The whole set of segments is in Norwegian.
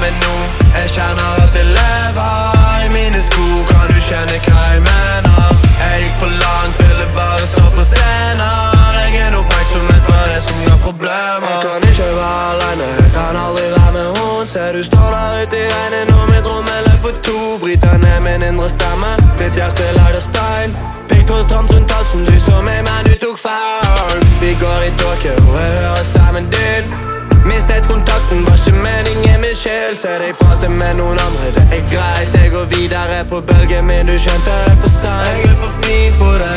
Meg nå, jeg kjenner at jeg lever i mine sko. Kan du kjenne hva jeg mener? Jeg gikk for langt, ville bare stå på scener. Er oppmerksomhet på det som er problemer. Jeg kan ikke være alene, jeg kan aldri være med hun. Ser du står der ute i regnet når mitt rom er for to. Bryter ned min indre stemme, mitt hjerte er lagd av stein. Piggtråd stramt rundt halsen, du så meg, men du tok feil. Se deg prate med noen andre, det er greit. Jeg går videre på bølgen min, du skjønte det for seint. Jeg er for fin for deg.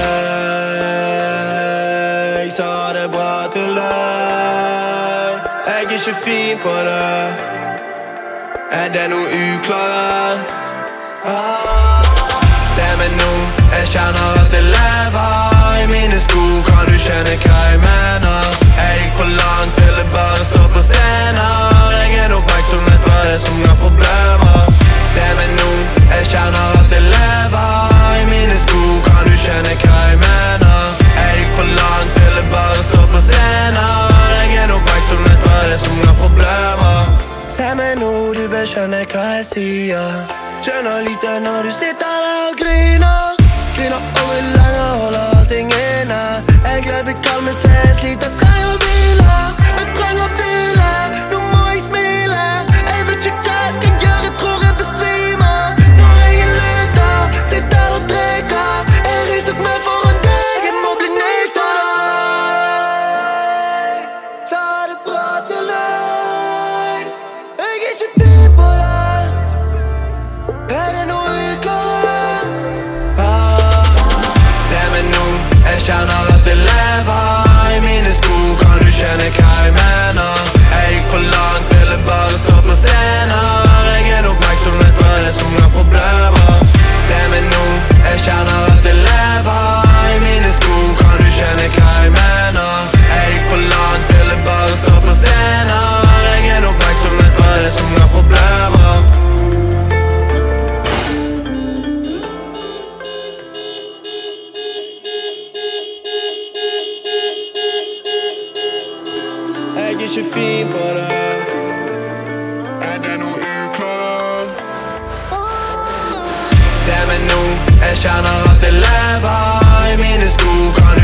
Jeg Sa det bra til deg. Jeg er ikke fin på det. Er det noe uklart? Ah. Se meg nå, jeg kjenner at jeg lever i mine sko. Kan du skjønne hva jeg mener? Jeg gikk for langt, ville bare nå, du bør skjønne hva jeg sier. Skjønner lite når du sitter der og griner. Griner aldri lenger, holder allting inne. Jeg gleder kald, men jeg sliter, trenger hvile. Jeg trenger hvile, nå må jeg smile. Jeg vet ikke hva jeg skal gjøre, tror jeg besvimer. Når jeg er lytter, sitter og drikker. Jeg ryset meg foran deg, jeg må bli nytt av deg. Ta det bra til deg. Jeg er ikke Jeg er ikke fin på det. Er det noe uklart? Se meg nå, jeg kjenner at jeg lever i mine sko. Kan